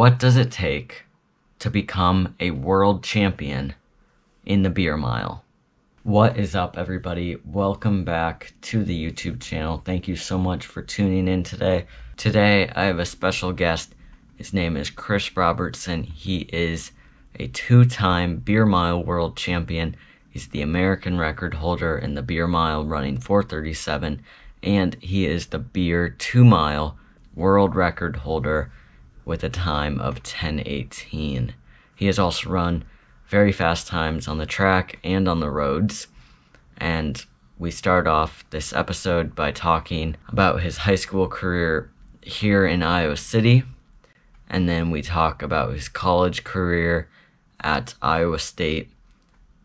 What does it take to become a world champion in the beer mile? What is up, everybody? Welcome back to the YouTube channel. Thank you so much for tuning in today. Today, I have a special guest. His name is Chris Robertson. He is a two time beer mile world champion. He's the American record holder in the beer mile running 437, and he is the beer two mile world record holder with a time of 10:18. He has also run very fast times on the track and on the roads. And we start off this episode by talking about his high school career here in Iowa City. And then we talk about his college career at Iowa State.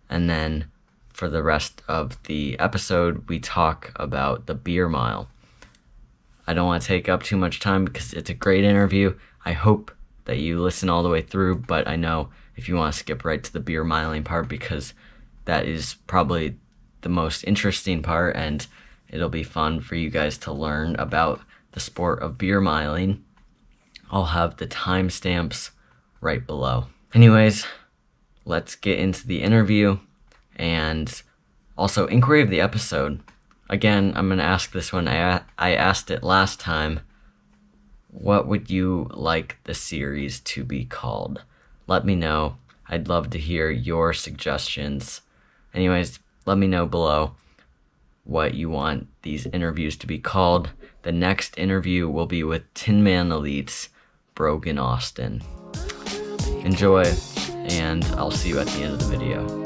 And then for the rest of the episode, we talk about the beer mile. I don't want to take up too much time because it's a great interview. I hope that you listen all the way through, but I know if you want to skip right to the beer miling part because that is probably the most interesting part and it'll be fun for you guys to learn about the sport of beer miling. I'll have the timestamps right below. Anyways, let's get into the interview and also inquiry of the episode. Again, I'm going to ask this one. I, I asked it last time. What would you like the series to be called? Let me know. I'd love to hear your suggestions. Anyways, let me know below what you want these interviews to be called. The next interview will be with Tinman Elite's, Brogan Austin. Enjoy, and I'll see you at the end of the video.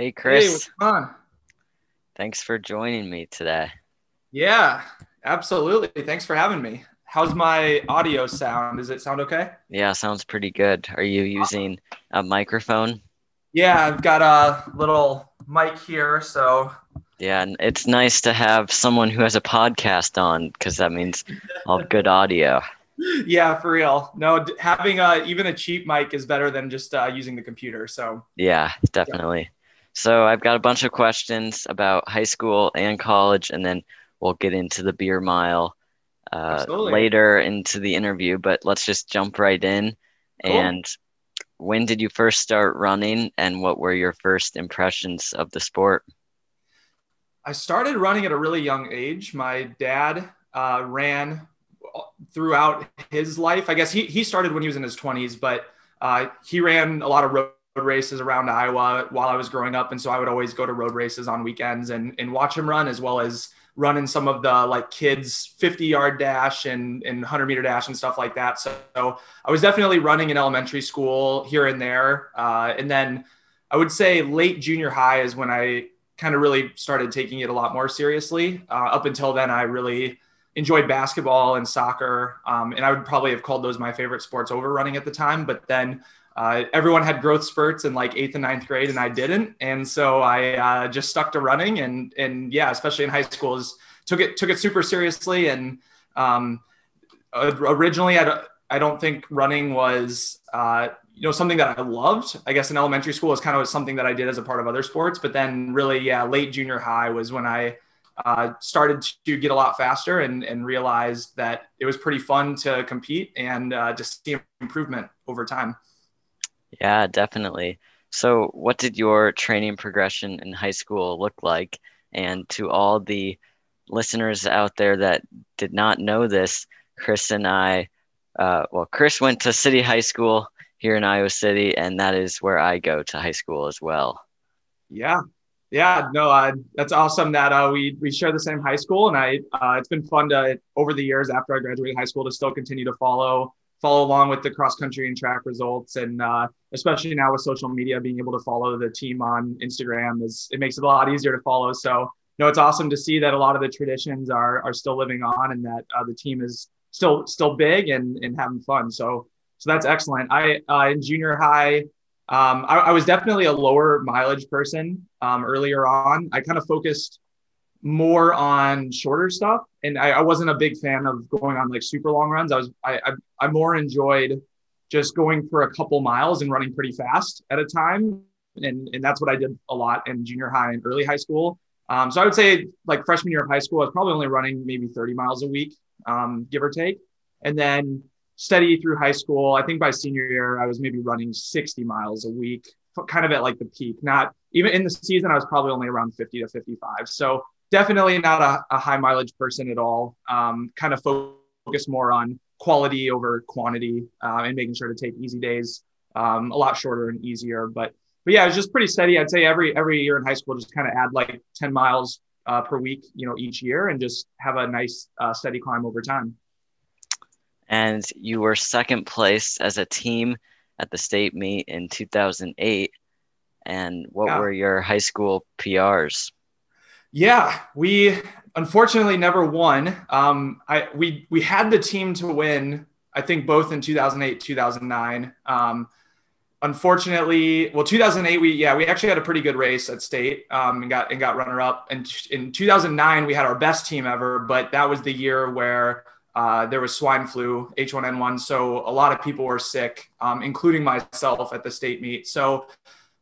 Hey, Chris. Hey, what's going on? Thanks for joining me today. Yeah, absolutely. Thanks for having me. How's my audio sound? Does it sound okay? Yeah, sounds pretty good. Are you using a microphone? Yeah, I've got a little mic here, so Yeah, and it's nice to have someone who has a podcast on because that means I'll good audio. yeah, for real. No, d- having a even a cheap mic is better than just uh, using the computer. So Yeah, definitely. So I've got a bunch of questions about high school and college, and then we'll get into the beer mile uh, later into the interview. But let's just jump right in. Cool. And when did you first start running, and what were your first impressions of the sport? I started running at a really young age. My dad uh, ran throughout his life. I guess he, he started when he was in his 20s, but uh, he ran a lot of road races around Iowa while I was growing up. And so I would always go to road races on weekends and, and watch him run, as well as running some of the like kids 50 yard dash and, and 100 meter dash and stuff like that. So, so I was definitely running in elementary school here and there. Uh, and then I would say late junior high is when I kind of really started taking it a lot more seriously. Uh, up until then, I really enjoyed basketball and soccer. Um, and I would probably have called those my favorite sports over running at the time. But then uh, everyone had growth spurts in like eighth and ninth grade, and I didn't. And so I uh, just stuck to running. And and yeah, especially in high school, is took it took it super seriously. And um, originally, I I don't think running was uh, you know something that I loved. I guess in elementary school was kind of something that I did as a part of other sports. But then really, yeah, late junior high was when I uh, started to get a lot faster and, and realized that it was pretty fun to compete and uh, see improvement over time. Yeah, definitely. So, what did your training progression in high school look like? And to all the listeners out there that did not know this, Chris and I, uh, well, Chris went to City High School here in Iowa City, and that is where I go to high school as well. Yeah, yeah, no, uh, that's awesome that uh, we we share the same high school, and I uh, it's been fun to over the years after I graduated high school to still continue to follow follow along with the cross country and track results, and uh, especially now with social media, being able to follow the team on Instagram is it makes it a lot easier to follow. So, no, it's awesome to see that a lot of the traditions are are still living on, and that uh, the team is still still big and and having fun. So, so that's excellent. I uh, in junior high. Um, I, I, was definitely a lower mileage person um, earlier on. I kind of focused more on shorter stuff, and I, I, wasn't a big fan of going on like super long runs. I was I, I, I more enjoyed just going for a couple miles and running pretty fast at a time. and and that's what I did a lot in junior high and early high school. Um, so I would say like freshman year of high school, I was probably only running maybe 30 miles a week, um, give or take, and then steady through high school. I think by senior year, I was maybe running 60 miles a week, kind of at like the peak. Not even in the season, I was probably only around 50 to 55. So definitely not a, a high mileage person at all. Um, kind of focus more on quality over quantity uh, and making sure to take easy days um, a lot shorter and easier. But but yeah, it's just pretty steady. I'd say every every year in high school, just kind of add like 10 miles uh, per week, you know, each year, and just have a nice uh, steady climb over time. And you were second place as a team at the state meet in 2008. And what yeah. were your high school PRs? Yeah, we unfortunately never won. Um, I we we had the team to win. I think both in 2008, 2009. Um, unfortunately, well, 2008 we yeah we actually had a pretty good race at state um, and got and got runner up. And in 2009 we had our best team ever, but that was the year where uh, there was swine flu, H1N1. So a lot of people were sick, um, including myself at the state meet. So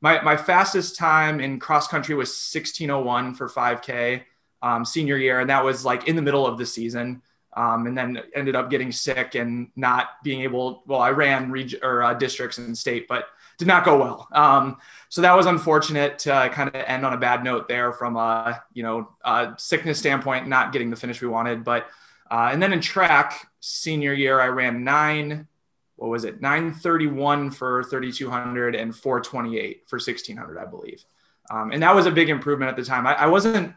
my, my fastest time in cross country was 1601 for 5K um, senior year. And that was like in the middle of the season. Um, and then ended up getting sick and not being able, well, I ran reg- or uh, districts and state, but did not go well. Um, so that was unfortunate to kind of end on a bad note there from a, you know, a sickness standpoint, not getting the finish we wanted. But, uh, and then in track senior year, I ran nine, what was it? 931 for 3200 and 428 for 1600 i believe. Um, and that was a big improvement at the time. I, I, wasn't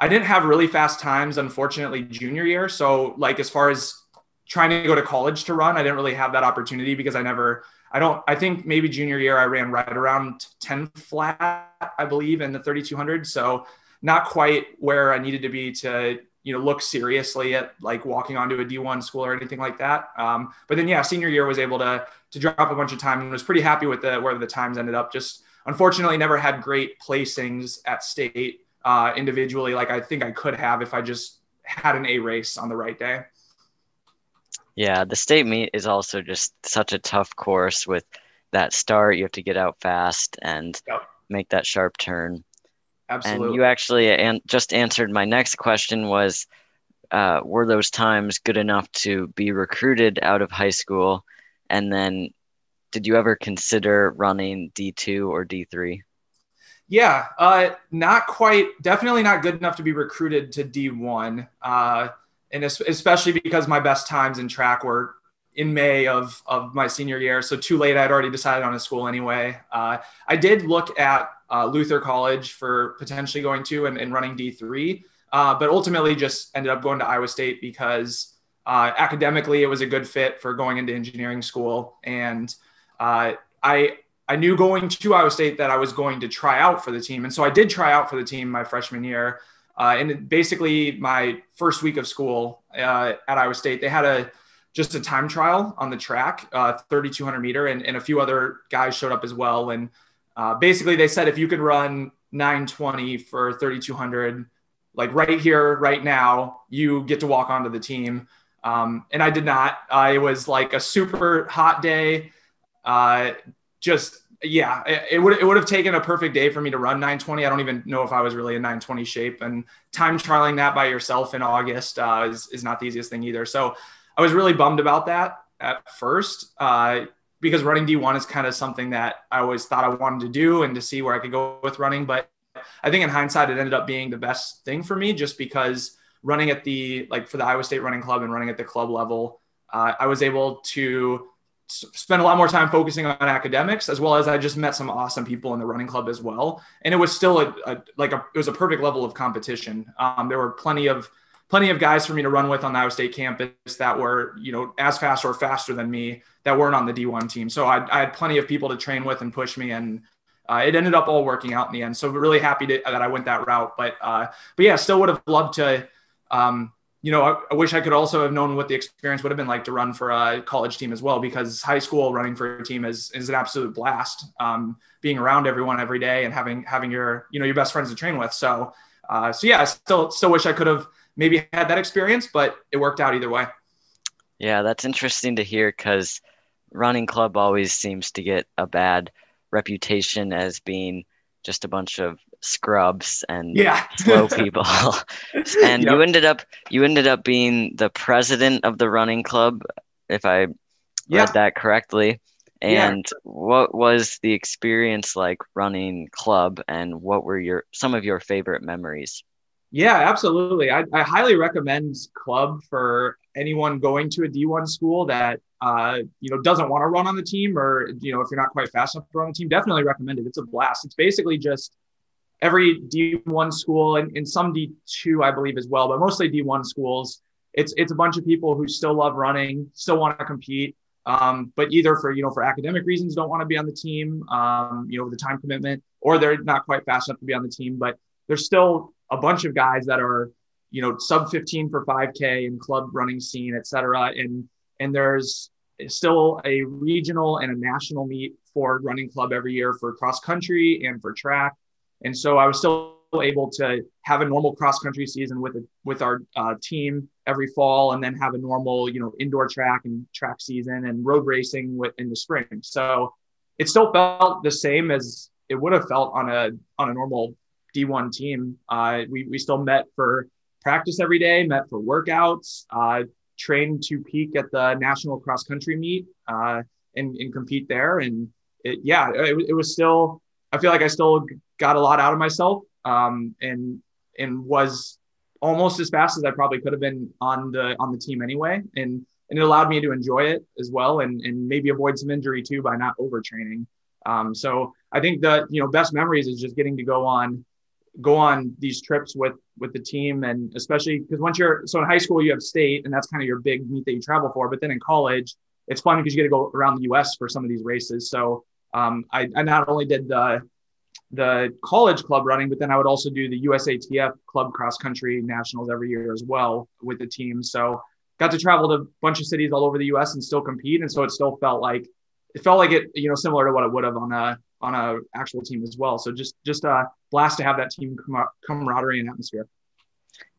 i didn't have really fast times unfortunately junior year. So like as far as trying to go to college to run i didn't really have that opportunity because i never i don't i think maybe junior year i ran right around 10 flat i believe in the 3200 so not quite where i needed to be to you know look seriously at like walking onto a D1 school or anything like that. Um, but then yeah, senior year was able to to drop a bunch of time and was pretty happy with the where the times ended up. Just unfortunately never had great placings at state uh, individually like I think I could have if I just had an A race on the right day. Yeah, the state meet is also just such a tough course with that start. You have to get out fast and yep. make that sharp turn. Absolutely. And you actually an- just answered my next question was uh, were those times good enough to be recruited out of high school? And then did you ever consider running D2 or D3? Yeah, uh, not quite, definitely not good enough to be recruited to D1. Uh, and especially because my best times in track were in May of, of my senior year. So too late. I'd already decided on a school anyway. Uh, I did look at uh, Luther College for potentially going to and, and running D3. Uh, but ultimately just ended up going to Iowa State because uh, academically it was a good fit for going into engineering school. And uh, I, I knew going to Iowa State that I was going to try out for the team. And so I did try out for the team my freshman year. Uh, and basically my first week of school at Iowa State, they had a, just a time trial on the track, 3,200 meter, and, and a few other guys showed up as well. And uh, basically, they said if you could run 920 for 3200, like right here, right now, you get to walk onto the team. Um, and I did not. Uh, it was like a super hot day. Uh, just yeah, it, it would it would have taken a perfect day for me to run 920. I don't even know if I was really in 920 shape. And time trialing that by yourself in August uh, is is not the easiest thing either. So I was really bummed about that at first. Uh, because running D1 is kind of something that I always thought I wanted to do and to see where I could go with running. But I think in hindsight, it ended up being the best thing for me just because running at the, like for the Iowa State running club and running at the club level, uh, I was able to spend a lot more time focusing on academics as well as I just met some awesome people in the running club as well. And it was still a, a like a, it was a perfect level of competition. Um, there were plenty of, plenty of guys for me to run with on the Iowa State campus that were, you know, as fast or faster than me that weren't on the D1 team. So I, I had plenty of people to train with and push me, and uh, it ended up all working out in the end. So really happy to, that I went that route. But uh, but yeah, still would have loved to. Um, you know, I, I, wish I could also have known what the experience would have been like to run for a college team as well, because high school running for a team is is an absolute blast. Um, being around everyone every day and having having your you know your best friends to train with. So uh, so yeah, I still still wish I could have maybe had that experience, but it worked out either way. Yeah, that's interesting to hear because running club always seems to get a bad reputation as being just a bunch of scrubs and yeah. slow people. and yep. you ended up you ended up being the president of the running club, if I read that correctly. And yeah. what was the experience like running club and what were your some of your favorite memories? Yeah, absolutely. I, I highly recommend club for anyone going to a D1 school that uh, you know doesn't want to run on the team or you know if you're not quite fast enough to run on the team, definitely recommend it. It's a blast. It's basically just every D1 school and, and some D2, I believe, as well, but mostly D1 schools. It's it's a bunch of people who still love running, still want to compete, um, but either for you know for academic reasons don't want to be on the team, um, you know, the time commitment, or they're not quite fast enough to be on the team. But they're still a bunch of guys that are you know sub 15 for 5K and club running scene, et cetera, and and there's still a regional and a national meet for running club every year for cross country and for track, and so I was still able to have a normal cross country season with a, with our uh, team every fall and then have a normal you know indoor track and track season and road racing with in the spring. So it still felt the same as it would have felt on a on a normal d1 team uh, we, we still met for practice every day met for workouts uh, trained to peak at the national cross country meet uh, and, and compete there and it, yeah it, it was still i feel like i still got a lot out of myself um, and and was almost as fast as I probably could have been on the on the team anyway. And and it allowed me to enjoy it as well and and maybe avoid some injury too by not overtraining. Um, so I think the you know best memories is just getting to go on go on these trips with with the team and especially because once you're so in high school you have state and that's kind of your big meet that you travel for but then in college it's fun because you get to go around the us for some of these races so um, I, I not only did the the college club running, but then I would also do the USATF club cross country nationals every year as well with the team. So got to travel to a bunch of cities all over the US and still compete. And so it still felt like it felt like it, you know, similar to what it would have on a on a actual team as well. So just just a blast to have that team camaraderie and atmosphere.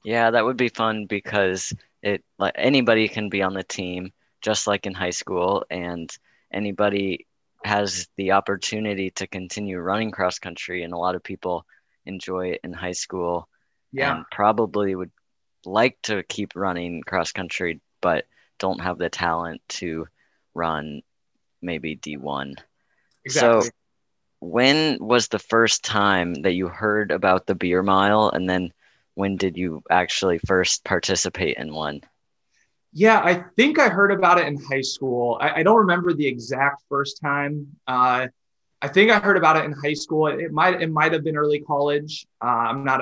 Yeah, that would be fun because it like anybody can be on the team, just like in high school, and anybody has the opportunity to continue running cross country, and a lot of people enjoy it in high school. Yeah. And probably would like to keep running cross country, but don't have the talent to run maybe D1. Exactly. So, when was the first time that you heard about the beer mile? And then when did you actually first participate in one? Yeah, I think I heard about it in high school. I, I don't remember the exact first time. Uh, I think I heard about it in high school. It, it might it might have been early college. Uh, I'm not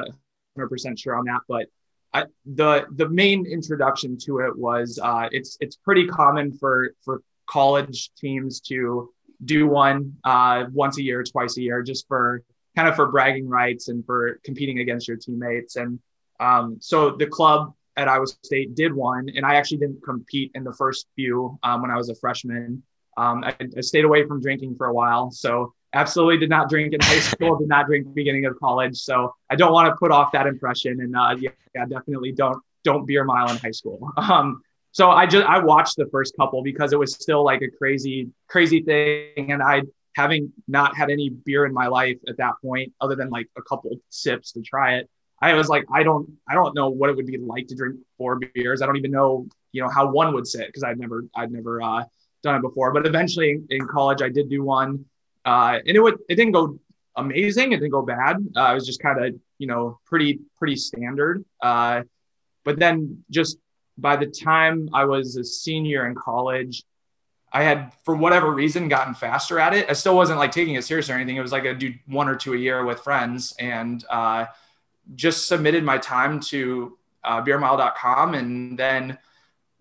hundred percent sure on that, but I, the the main introduction to it was uh, it's it's pretty common for for college teams to do one uh, once a year, twice a year, just for kind of for bragging rights and for competing against your teammates. And um, so the club at Iowa State did one, and I actually didn't compete in the first few um, when I was a freshman. Um, I, I, stayed away from drinking for a while, so absolutely did not drink in high school, did not drink beginning of college. So I don't want to put off that impression, and uh, yeah, yeah, definitely don't don't beer mile in high school. Um, so I just I watched the first couple because it was still like a crazy crazy thing, and I having not had any beer in my life at that point, other than like a couple sips to try it. I was like, I don't, I don't know what it would be like to drink four beers. I don't even know, you know, how one would sit because I'd never, I'd never uh, done it before. But eventually in college, I did do one, uh, and it would, it didn't go amazing. It didn't go bad. Uh, it was just kind of, you know, pretty, pretty standard. Uh, but then just by the time I was a senior in college, I had, for whatever reason, gotten faster at it. I still wasn't like taking it serious or anything. It was like I do one or two a year with friends, and uh, just submitted my time to uh, beermile.com and then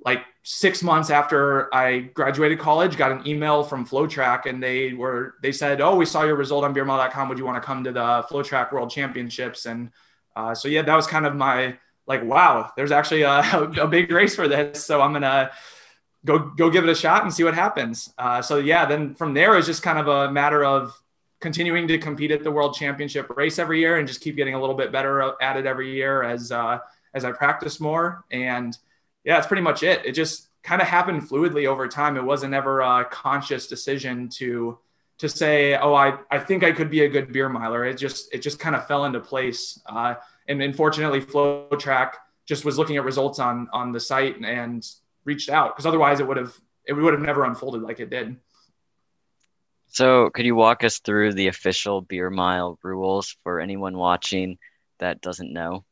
like six months after I graduated college, got an email from FloTrack and they were they said, "Oh, we saw your result on beermile.com. Would you want to come to the FloTrack World Championships?" And uh, so yeah, that was kind of my like, wow, there's actually a, a, big race for this, so I'm gonna go go give it a shot and see what happens. Uh, so yeah, then from there it was just kind of a matter of continuing to compete at the world championship race every year and just keep getting a little bit better at it every year as uh, as I practice more. And yeah, that's pretty much it. It just kind of happened fluidly over time. It wasn't ever a conscious decision to to say, oh, I, I think I could be a good beer miler. It just it just kind of fell into place. Uh, and unfortunately, FloTrack just was looking at results on on the site and reached out because otherwise it would have it would have never unfolded like it did. So, could you walk us through the official beer mile rules for anyone watching that doesn't know?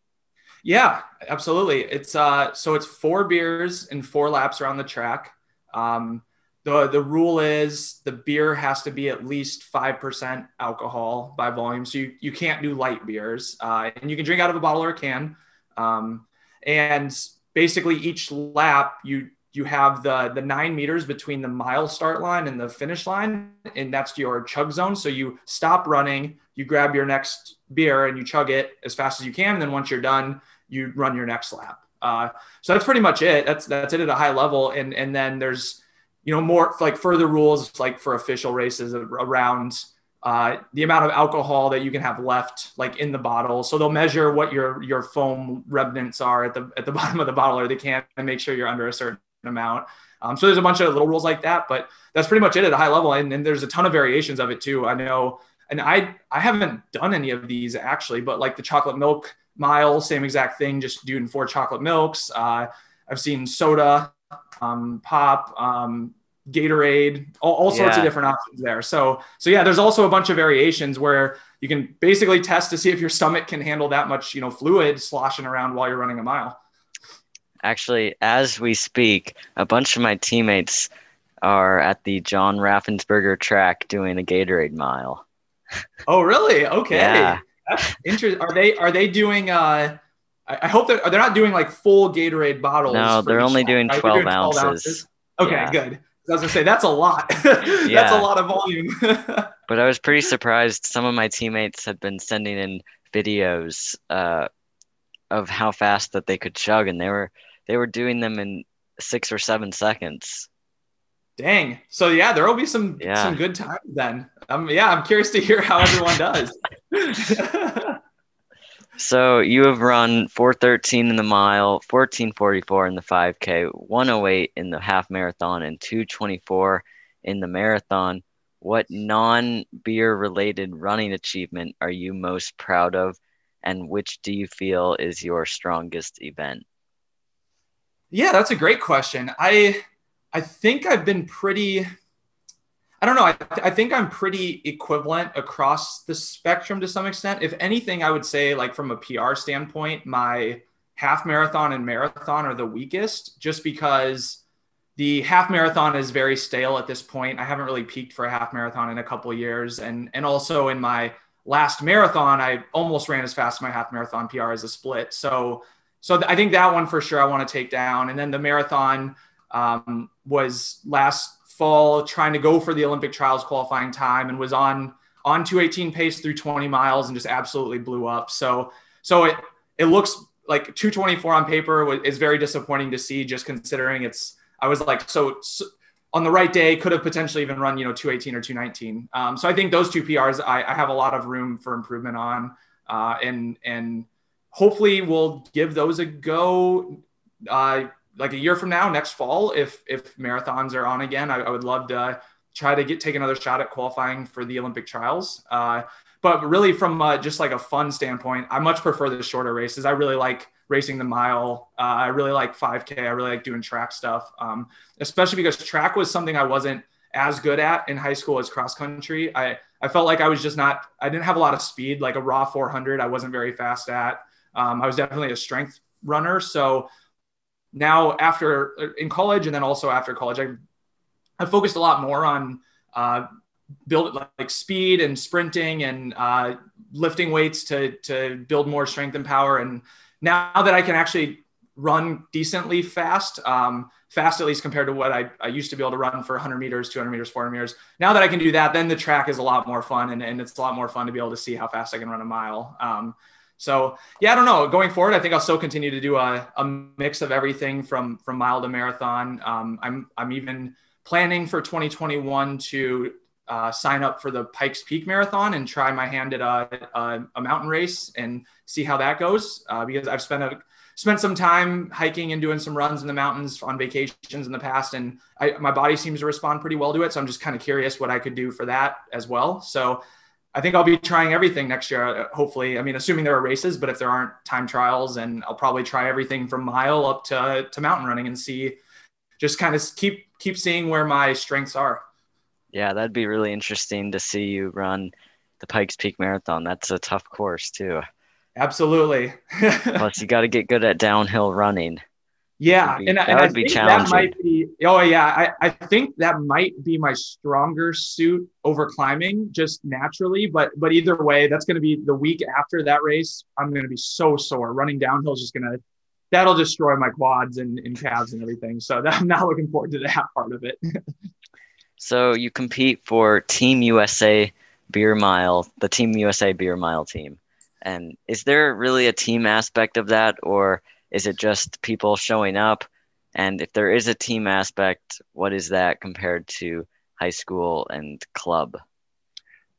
Yeah, absolutely. It's uh, so it's four beers and four laps around the track. Um, the the rule is the beer has to be at least five percent alcohol by volume, so you you can't do light beers, uh, and you can drink out of a bottle or a can. Um, and basically, each lap you you have the the nine meters between the mile start line and the finish line, and that's your chug zone. So you stop running, you grab your next beer, and you chug it as fast as you can. And then once you're done, you run your next lap. Uh, so that's pretty much it. That's that's it at a high level. And and then there's you know more like further rules like for official races around uh, the amount of alcohol that you can have left like in the bottle. So they'll measure what your your foam remnants are at the at the bottom of the bottle or they can and make sure you're under a certain amount. Um, so there's a bunch of little rules like that, but that's pretty much it at a high level. And, and there's a ton of variations of it too. I know, and I I haven't done any of these actually, but like the chocolate milk mile, same exact thing, just doing four chocolate milks. Uh, I've seen soda, um, pop, um, Gatorade, all, all sorts yeah. of different options there. So, so yeah, there's also a bunch of variations where you can basically test to see if your stomach can handle that much, you know, fluid sloshing around while you're running a mile. Actually, as we speak, a bunch of my teammates are at the John Raffensberger track doing a Gatorade mile. Oh, really? Okay. Yeah. That's interesting. Are they are they doing uh I hope that they're not doing like full Gatorade bottles. No, they're only doing, 12, doing 12 ounces. ounces. Okay, yeah. good. I was gonna say that's a lot. that's yeah. a lot of volume. but I was pretty surprised. Some of my teammates had been sending in videos uh, of how fast that they could chug, and they were they were doing them in six or seven seconds. Dang. So yeah, there will be some yeah. some good times then. Um, yeah, I'm curious to hear how everyone does. So you have run 413 in the mile, 1444 in the 5K, 108 in the half marathon, and 224 in the marathon. What non beer related running achievement are you most proud of, and which do you feel is your strongest event? Yeah, that's a great question. I I think I've been pretty I don't know. I, I think I'm pretty equivalent across the spectrum to some extent. If anything, I would say, like from a PR standpoint, my half marathon and marathon are the weakest just because the half marathon is very stale at this point. I haven't really peaked for a half marathon in a couple years. And, and also in my last marathon, I almost ran as fast as my half marathon PR as a split. So, so I think that one for sure I want to take down. And then the marathon um, was last fall trying to go for the Olympic trials qualifying time and was on on 218 pace through 20 miles and just absolutely blew up. So so it it looks like 224 on paper is very disappointing to see just considering it's I was like so, so on the right day could have potentially even run you know 218 or 219. Um, so I think those two PRs I, I, have a lot of room for improvement on uh, and and hopefully we'll give those a go. Uh, like a year from now, next fall, if if marathons are on again, I, I would love to try to get take another shot at qualifying for the Olympic trials. Uh, but really, from uh, just like a fun standpoint, I much prefer the shorter races. I really like racing the mile. Uh, I really like 5K. I really like doing track stuff, um, especially because track was something I wasn't as good at in high school as cross country. I I felt like I was just not. I didn't have a lot of speed. Like a raw 400, I wasn't very fast at. Um, I was definitely a strength runner, so now after uh, in college and then also after college, I I focused a lot more on uh, build like speed and sprinting and uh, lifting weights to to build more strength and power. And now that I can actually run decently fast, um, fast at least compared to what I, I used to be able to run for 100 meters, 200 meters, 400 meters. Now that I can do that, then the track is a lot more fun, and, and it's a lot more fun to be able to see how fast I can run a mile. Um, so yeah, I don't know. Going forward, I think I'll still continue to do a, a mix of everything from from mile to marathon. Um, I'm I'm even planning for 2021 to uh, sign up for the Pikes Peak Marathon and try my hand at a, a, a mountain race and see how that goes. Uh, because I've spent a spent some time hiking and doing some runs in the mountains on vacations in the past, and I, my body seems to respond pretty well to it. So I'm just kind of curious what I could do for that as well. So I think I'll be trying everything next year. Uh, hopefully, I mean, assuming there are races, but if there aren't time trials, and I'll probably try everything from mile up to to mountain running and see, just kind of keep keep seeing where my strengths are. Yeah, that'd be really interesting to see you run the Pikes Peak Marathon. That's a tough course too. Absolutely. Plus, you got to get good at downhill running. Yeah, be, and, that and would I be think challenging. that might be. Oh yeah, I, I think that might be my stronger suit over climbing just naturally. But but either way, that's going to be the week after that race. I'm going to be so sore. Running downhill is just going to that'll destroy my quads and, and calves and everything. So that, I'm not looking forward to that part of it. So you compete for Team USA Beer Mile, the Team USA Beer Mile team. And is there really a team aspect of that, or is it just people showing up? And if there is a team aspect, what is that compared to high school and club?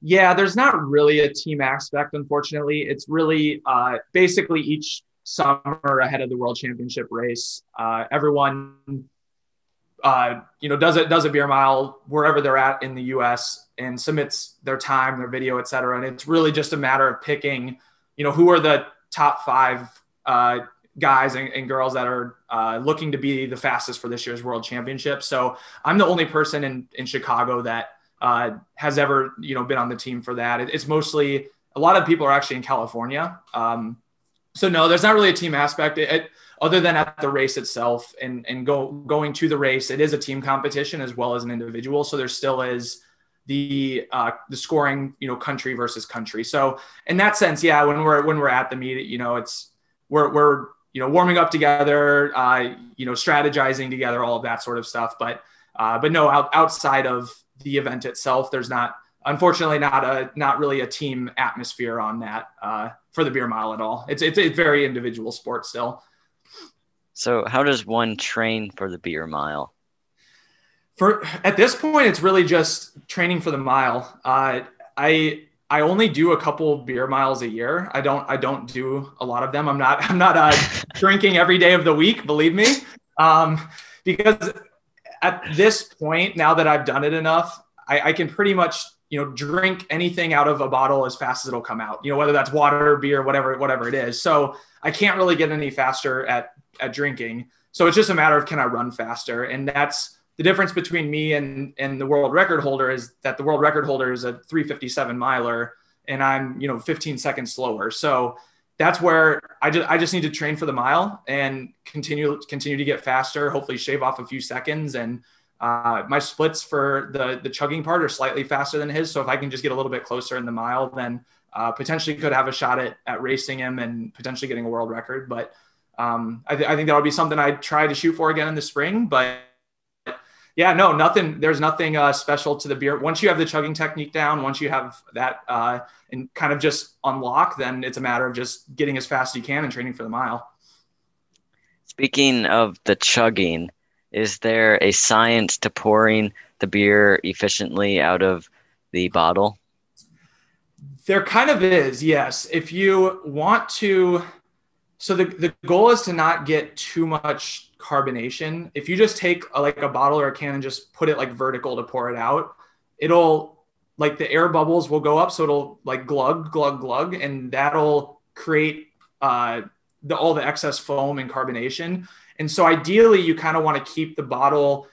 Yeah, there's not really a team aspect, unfortunately. It's really uh, basically each summer ahead of the World Championship race, uh, everyone, uh, you know, does it does a beer mile wherever they're at in the U.S. and submits their time, their video, et cetera. And it's really just a matter of picking, you know, who are the top five uh, guys and, and, girls that are uh, looking to be the fastest for this year's World Championship. So I'm the only person in in Chicago that uh, has ever you know been on the team for that. It, it's mostly a lot of people are actually in California. Um, so no, there's not really a team aspect. It, it, other than at the race itself and and go going to the race, it is a team competition as well as an individual. So there still is the uh, the scoring, you know, country versus country. So in that sense, yeah, when we're when we're at the meet, you know, it's we're we're you know warming up together, uh, you know, strategizing together, all of that sort of stuff. But uh, but no, out, outside of the event itself, there's not unfortunately not a not really a team atmosphere on that uh, for the beer mile at all. It's it's a very individual sport still. So how does one train for the beer mile? For at this point, it's really just training for the mile. Uh, I I only do a couple beer miles a year. I don't I don't do a lot of them. I'm not I'm not uh, drinking every day of the week. Believe me, um, because at this point, now that I've done it enough, I, I can pretty much you know drink anything out of a bottle as fast as it'll come out. You know whether that's water, beer, whatever whatever it is. So I can't really get any faster at at drinking. So it's just a matter of can I run faster, and that's the difference between me and and the world record holder is that the world record holder is a 357 miler and I'm you know 15 seconds slower. So that's where I just I just need to train for the mile and continue continue to get faster. Hopefully shave off a few seconds and uh, my splits for the the chugging part are slightly faster than his. So if I can just get a little bit closer in the mile, then uh, potentially could have a shot at at racing him and potentially getting a world record. But um, I, th- I think that would be something I'd try to shoot for again in the spring. But yeah, no, nothing. There's nothing uh, special to the beer. Once you have the chugging technique down, once you have that uh, and kind of just unlock, then it's a matter of just getting as fast as you can and training for the mile. Speaking of the chugging, is there a science to pouring the beer efficiently out of the bottle? There kind of is, yes. If you want to, so the, the goal is to not get too much carbonation. If you just take a, like a bottle or a can and just put it like vertical to pour it out, it'll like the air bubbles will go up, so it'll like glug, glug, glug, and that'll create uh, the all the excess foam and carbonation. And so ideally, you kind of want to keep the bottle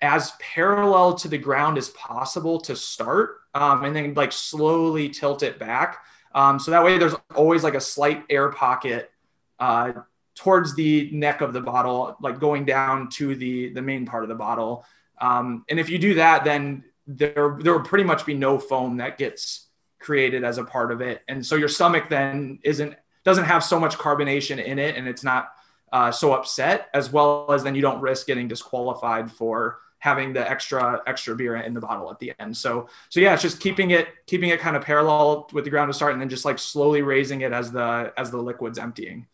as parallel to the ground as possible to start, um, and then like slowly tilt it back. Um, so that way, there's always like a slight air pocket uh, towards the neck of the bottle, like going down to the the main part of the bottle. Um, and if you do that, then there there will pretty much be no foam that gets created as a part of it, and so your stomach then isn't doesn't have so much carbonation in it, and it's not uh, so upset. As well as then you don't risk getting disqualified for having the extra extra beer in the bottle at the end. So so yeah, it's just keeping it keeping it kind of parallel with the ground to start, and then just like slowly raising it as the as the liquid's emptying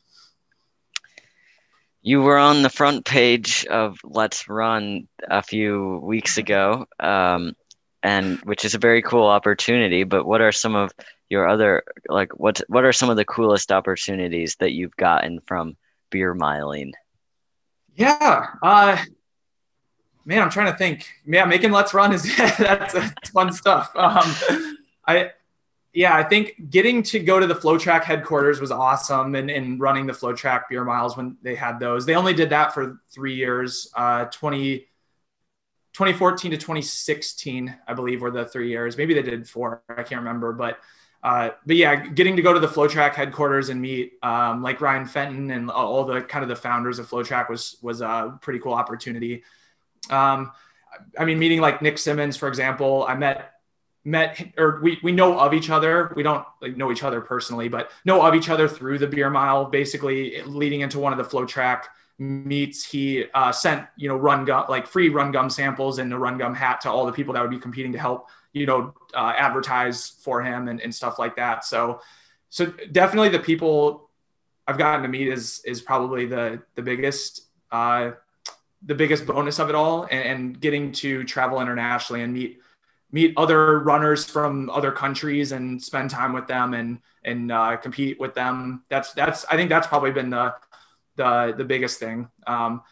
you were on the front page of LetsRun a few weeks ago, um, and which is a very cool opportunity. But what are some of your other like what what are some of the coolest opportunities that you've gotten from beer miling? Yeah. Uh, man, I'm trying to think. Yeah, making LetsRun is that's, that's fun stuff. Um, I yeah, I think getting to go to the FloTrack headquarters was awesome, and, and running the FloTrack beer miles when they had those. They only did that for three years, uh, 20, 2014 to 2016, I believe, were the three years. Maybe they did four. I can't remember, but uh, but yeah, getting to go to the FloTrack headquarters and meet um, like Ryan Fenton and all the kind of the founders of FloTrack was was a pretty cool opportunity. Um, I mean, meeting like Nick Symmonds, for example, I met met or we, we know of each other. We don't like, know each other personally, but know of each other through the beer mile, basically leading into one of the FloTrack meets. He uh, sent, you know, run gum, like free run gum samples and a run gum hat to all the people that would be competing to help, you know, uh, advertise for him and, and stuff like that. So, so definitely the people I've gotten to meet is, is probably the, the biggest, uh, the biggest bonus of it all and, and getting to travel internationally and meet meet other runners from other countries and spend time with them and and uh, compete with them. That's that's I think that's probably been the the the biggest thing. Um,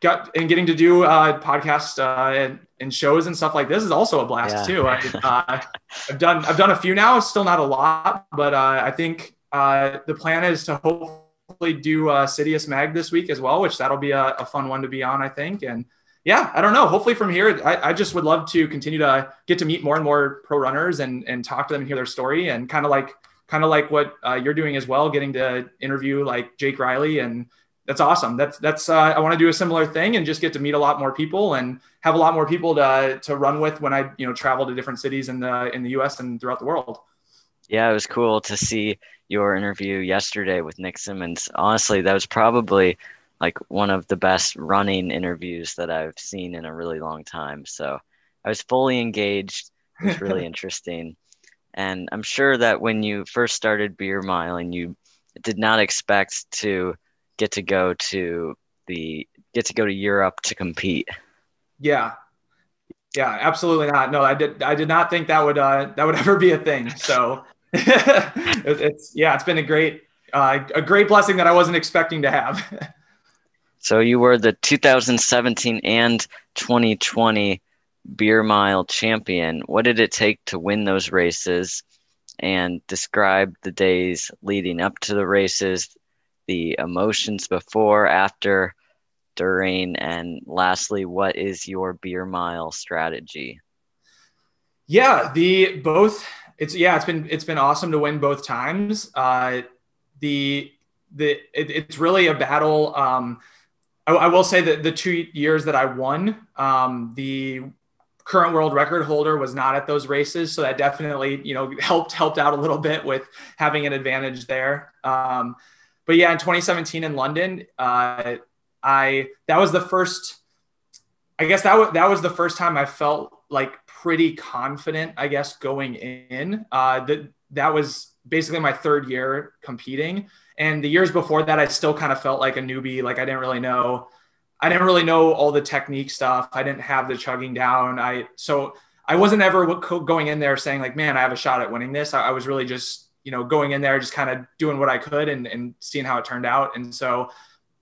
got and getting to do uh, podcasts uh, and, and, shows and stuff like this is also a blast yeah. too. I, uh, I've done I've done a few now. Still not a lot, but uh, I think uh, the plan is to hopefully do uh, Citius Mag this week as well, which that'll be a, a fun one to be on. I think and yeah, I don't know. Hopefully from here, I, I, just would love to continue to get to meet more and more pro runners and, and talk to them and hear their story and kind of like, kind of like what uh, you're doing as well, getting to interview like Jake Riley. And that's awesome. That's, that's, uh, I want to do a similar thing and just get to meet a lot more people and have a lot more people to, to run with when I, you know, travel to different cities in the, in the U S and throughout the world. Yeah, it was cool to see your interview yesterday with Nick Symmonds. Honestly, that was probably like one of the best running interviews that I've seen in a really long time. So I was fully engaged. It was really interesting. And I'm sure that when you first started beer miling, you did not expect to get to go to the get to go to Europe to compete. Yeah. Yeah, absolutely not. No, I did I did not think that would uh that would ever be a thing. So it's yeah, it's been a great uh, a great blessing that I wasn't expecting to have. So you were the 2017 and 2020 beer mile champion. What did it take to win those races? And describe the days leading up to the races, the emotions before, after, during, and lastly, what is your beer mile strategy? Yeah, the both. It's yeah, it's been it's been awesome to win both times. Uh, the the it, it's really a battle. Um, I, I, will say that the two years that I won, um, the current world record holder was not at those races, so that definitely you know helped helped out a little bit with having an advantage there. Um, but yeah, in 2017 in London, uh, I that was the first. I guess that was that was the first time I felt like pretty confident. I guess going in uh, that that was basically my third year competing. And the years before that, I still kind of felt like a newbie. Like I didn't really know, I didn't really know all the technique stuff. I didn't have the chugging down. I so I wasn't ever going in there saying like, man, I have a shot at winning this. I, was really just you know going in there, just kind of doing what I could and, and seeing how it turned out. And so,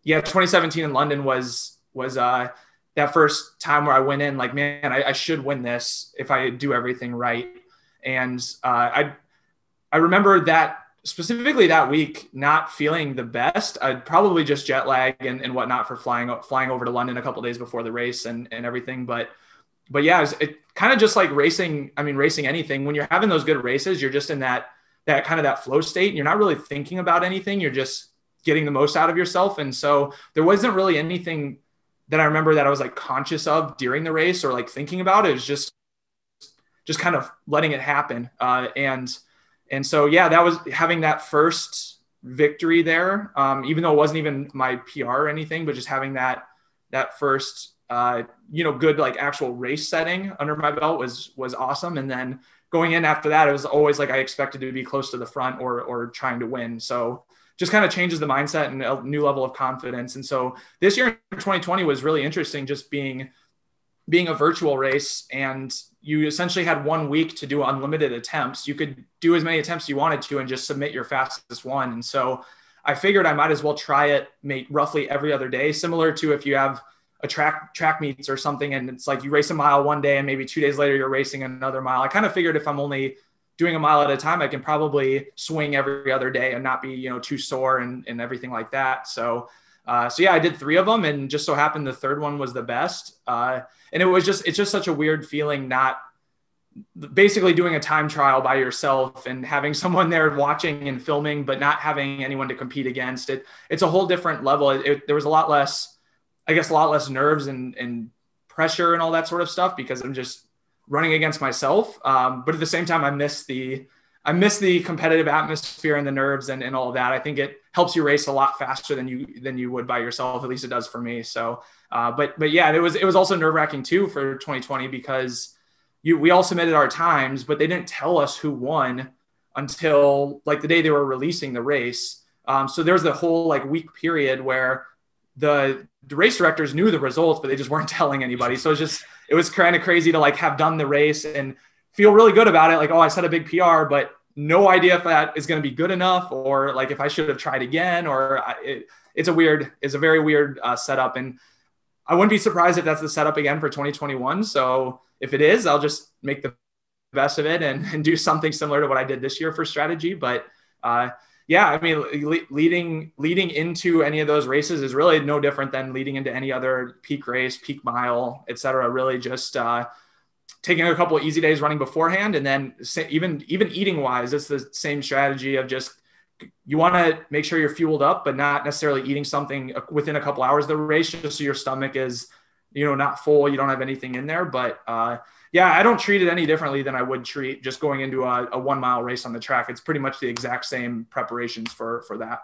yeah, 2017 in London was was uh, that first time where I went in like, man, I, I should win this if I do everything right. And uh, I I remember that specifically that week not feeling the best. I'd probably just jet lag and, and whatnot for flying flying over to london a couple days before the race and, and everything but but yeah it, it kind of just like racing i mean racing anything when you're having those good races you're just in that that kind of that flow state and you're not really thinking about anything you're just getting the most out of yourself and so there wasn't really anything that i remember that i was like conscious of during the race or like thinking about it was just just kind of letting it happen uh, and and so yeah, that was having that first victory there. Um, even though it wasn't even my PR or anything, but just having that that first uh, you know good like actual race setting under my belt was was awesome. And then going in after that, it was always like I expected to be close to the front or or trying to win. So just kind of changes the mindset and a new level of confidence. And so this year in 2020 was really interesting, just being being a virtual race and you essentially had one week to do unlimited attempts. You could do as many attempts you wanted to and just submit your fastest one. And so I, figured I might as well try it, make roughly every other day, similar to if you have a track track meets or something, and it's like you race a mile one day, and maybe two days later you're racing another mile. I kind of figured if I'm only doing a mile at a time, I can probably swing every other day and not be you know too sore and and everything like that. So. Uh, so yeah, I did three of them, and just so happened the third one was the best. Uh, and it was just it's just such a weird feeling not basically doing a time trial by yourself and having someone there watching and filming but not having anyone to compete against it. It's a whole different level. It, it, there was a lot less i guess a lot less nerves and, and pressure and all that sort of stuff because i'm just running against myself. Um, but at the same time i miss the i miss the competitive atmosphere and the nerves and, and all of that i think it helps you race a lot faster than you than you would by yourself at least it does for me so uh, but but yeah it was it was also nerve wracking too for 2020 because you we all submitted our times, but they didn't tell us who won until like the day they were releasing the race. Um, so there was the whole like week period where the, the race directors knew the results, but they just weren't telling anybody. So it's just it was kind of crazy to like have done the race and feel really good about it. Like, oh, I set a big PR, but no idea if that is going to be good enough or like if I should have tried again or it, it's a weird, it's a very weird uh, setup. And I wouldn't be surprised if that's the setup again for 2021. So if it is, I'll just make the best of it and, and do something similar to what I did this year for strategy. But uh, yeah, I mean, le- leading leading into any of those races is really no different than leading into any other peak race, peak mile, etc. Really, just uh, taking a couple of easy days running beforehand, and then even even eating wise, it's the same strategy of just you want to make sure you're fueled up, but not necessarily eating something within a couple hours of the race, just so your stomach is you know, not full, you don't have anything in there. But uh, yeah, I don't treat it any differently than I would treat just going into a, a one mile race on the track. It's pretty much the exact same preparations for for that.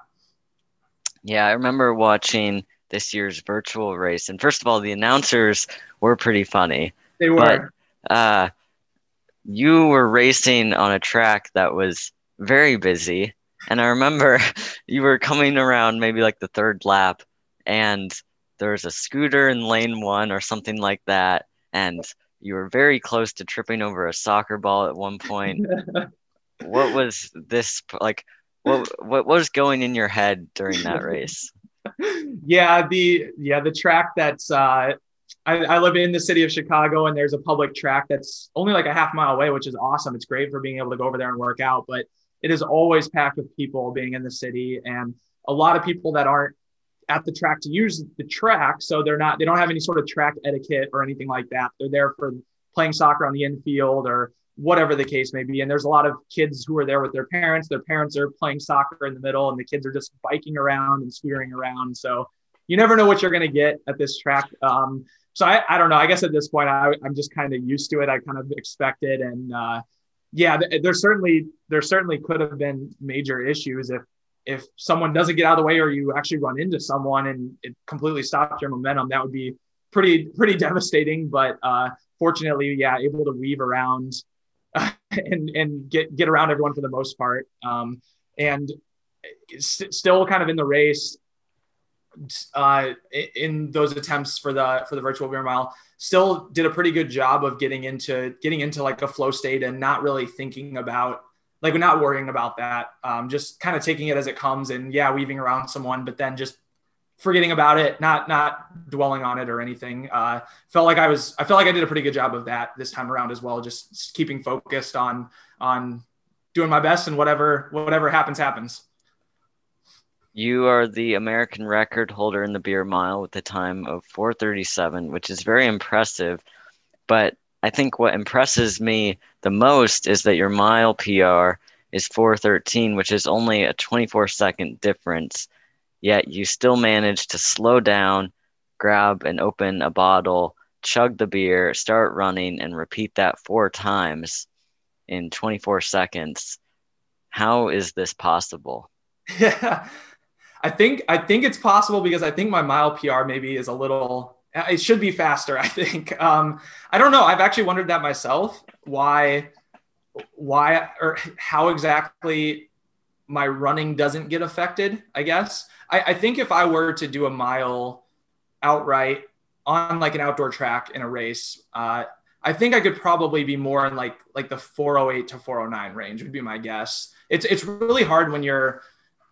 Yeah, I remember watching this year's virtual race, and first of all, the announcers were pretty funny. They were. Uh, you were racing on a track that was very busy, and I remember you were coming around maybe like the third lap, and there was a scooter in lane one or something like that, and you were very close to tripping over a soccer ball at one point. what was this like? What what was going in your head during that race? yeah, the yeah the track that's uh, I, I live in the city of Chicago, and there's a public track that's only like a half mile away, which is awesome. It's great for being able to go over there and work out, but it is always packed with people being in the city and a lot of people that aren't at the track to use the track. So they're not, they don't have any sort of track etiquette or anything like that. They're there for playing soccer on the infield or whatever the case may be. And there's a lot of kids who are there with their parents. Their parents are playing soccer in the middle and the kids are just biking around and scootering around. So you never know what you're going to get at this track. Um, so I, I don't know. I guess at this point, I, I'm just kind of used to it. I kind of expect it. And uh, yeah, there certainly, there certainly could have been major issues if if someone doesn't get out of the way or you actually run into someone and it completely stops your momentum, that would be pretty pretty devastating. But uh, fortunately, yeah, able to weave around and and get get around everyone for the most part, um, and st- still kind of in the race. Uh, in those attempts for the for the virtual beer mile, still did a pretty good job of getting into getting into like a flow state and not really thinking about like we're not worrying about that. Um, just kind of taking it as it comes and yeah, weaving around someone, but then just forgetting about it, not not dwelling on it or anything. Uh, felt like I was I felt like I did a pretty good job of that this time around as well. Just keeping focused on on doing my best and whatever whatever happens happens. You are the American record holder in the beer mile with a time of 437, which is very impressive. But I think what impresses me the most is that your mile PR is 413, which is only a 24 second difference. Yet you still manage to slow down, grab and open a bottle, chug the beer, start running, and repeat that four times in 24 seconds. How is this possible? Yeah, I think I think it's possible because I think my mile PR maybe is a little uh, it should be faster, I think. Um, I don't know. I've actually wondered that myself. Why, why, or how exactly my running doesn't get affected. I guess. I, I think if I were to do a mile outright on like an outdoor track in a race, uh, I think I could probably be more in like like the 408 to 409 range would be my guess. It's it's really hard when you're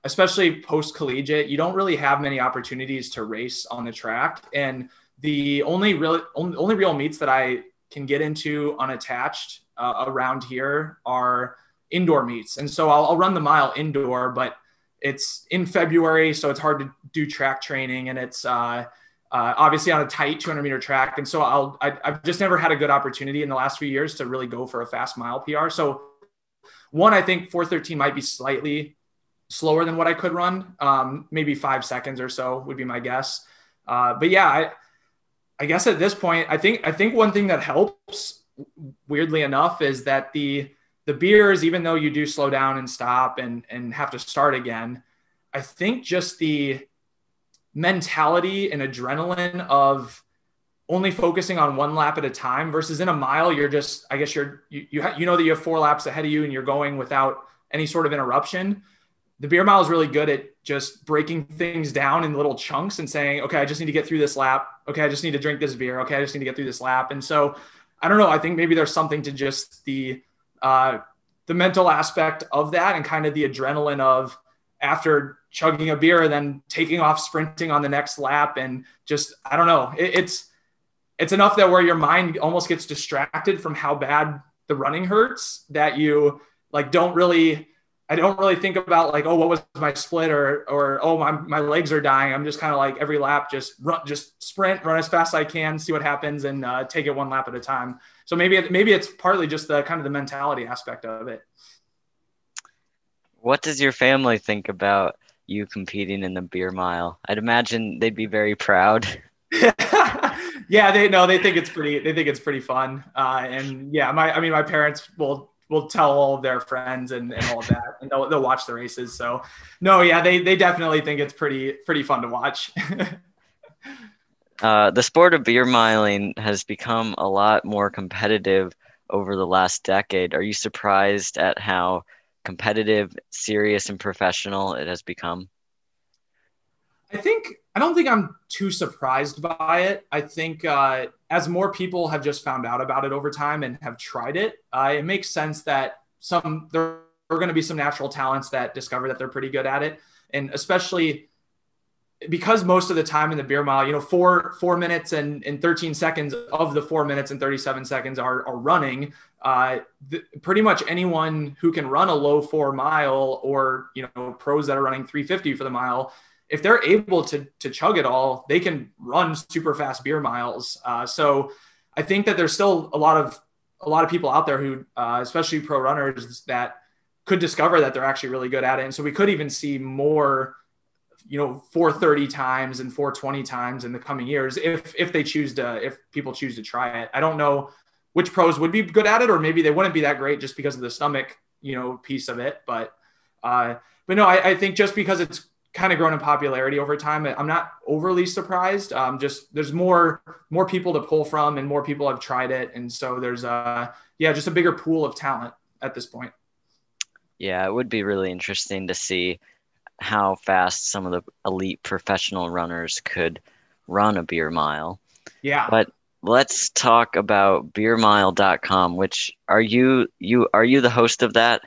especially post collegiate, you don't really have many opportunities to race on the track. And the only real only, only real meets that I can get into unattached uh, around here are indoor meets. And so I'll, I'll run the mile indoor, but it's in February, so it's hard to do track training, and it's uh, uh, obviously on a tight 200 meter track. And so I'll I, I've just never had a good opportunity in the last few years to really go for a fast mile PR. So one, I think 413 might be slightly slower than what I could run. Um, maybe five seconds or so would be my guess. Uh, but yeah, I, I guess at this point, I think I think one thing that helps, weirdly enough, is that the the beers, even though you do slow down and stop and and have to start again, I think just the mentality and adrenaline of only focusing on one lap at a time versus in a mile you're just i guess you're you you, ha- you know that you have four laps ahead of you and you're going without any sort of interruption the beer mile is really good at just breaking things down in little chunks and saying, okay, I just need to get through this lap. Okay, I just need to drink this beer. Okay, I just need to get through this lap. And so I don't know. I think maybe there's something to just the uh, the mental aspect of that and kind of the adrenaline of after chugging a beer and then taking off sprinting on the next lap and just I don't know. It, it's it's enough that where your mind almost gets distracted from how bad the running hurts that you like don't really I don't really think about like, oh, what was my split or, or, oh, my, my legs are dying. I'm just kind of like every lap, just run, just sprint, run as fast as I can, see what happens and uh, take it one lap at a time. So maybe, maybe it's partly just the kind of the mentality aspect of it. What does your family think about you competing in the beer mile? I'd imagine they'd be very proud. yeah, they know, they think it's pretty, they think it's pretty fun. Uh, and yeah, my, I mean, my parents will will tell all of their friends and, and all of that and they'll, they'll watch the races. So no yeah they, they definitely think it's pretty pretty fun to watch. Uh, the sport of beer miling has become a lot more competitive over the last decade. Are you surprised at how competitive serious and professional it has become i think i don't think i'm too surprised by it i think uh, as more people have just found out about it over time and have tried it, uh, it makes sense that some there are going to be some natural talents that discover that they're pretty good at it, and especially because most of the time in the beer mile, you know, four four minutes and, and 13 seconds of the four minutes and 37 seconds are, are running. Uh, the, pretty much anyone who can run a low four mile or you know pros that are running 350 for the mile if they're able to to chug it all, they can run super fast beer miles. Uh, so I think that there's still a lot of a lot of people out there who, uh, especially pro runners, that could discover that they're actually really good at it. And so we could even see more, you know, 430 times and 420 times in the coming years if if they choose to if people choose to try it. I don't know which pros would be good at it, or maybe they wouldn't be that great just because of the stomach, you know, piece of it. But uh, but no, I, I think just because it's kind of grown in popularity over time. I'm not overly surprised. Um, just there's more more people to pull from, and more people have tried it, and so there's a yeah, just a bigger pool of talent at this point. Yeah, it would be really interesting to see how fast some of the elite professional runners could run a beer mile. Yeah. But let's talk about beermile.com, which are you you are you the host of that?